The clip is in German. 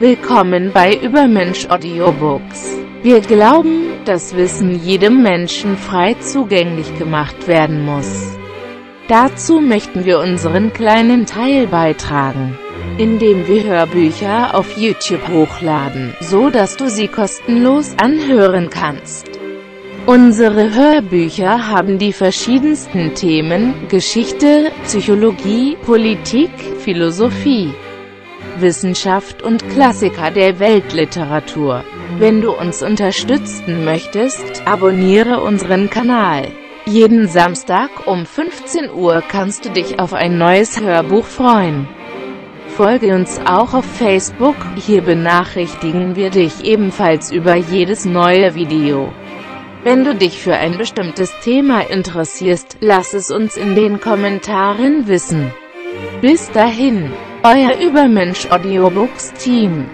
Willkommen bei Übermensch Audiobooks. Wir glauben, dass Wissen jedem Menschen frei zugänglich gemacht werden muss. Dazu möchten wir unseren kleinen Teil beitragen, indem wir Hörbücher auf YouTube hochladen, so dass du sie kostenlos anhören kannst. Unsere Hörbücher haben die verschiedensten Themen, Geschichte, Psychologie, Politik, Philosophie, Wissenschaft und Klassiker der Weltliteratur. Wenn du uns unterstützen möchtest, abonniere unseren Kanal. Jeden Samstag um 15 Uhr kannst du dich auf ein neues Hörbuch freuen. Folge uns auch auf Facebook, hier benachrichtigen wir dich ebenfalls über jedes neue Video. Wenn du dich für ein bestimmtes Thema interessierst, lass es uns in den Kommentaren wissen. Bis dahin, euer Übermensch Audiobooks Team.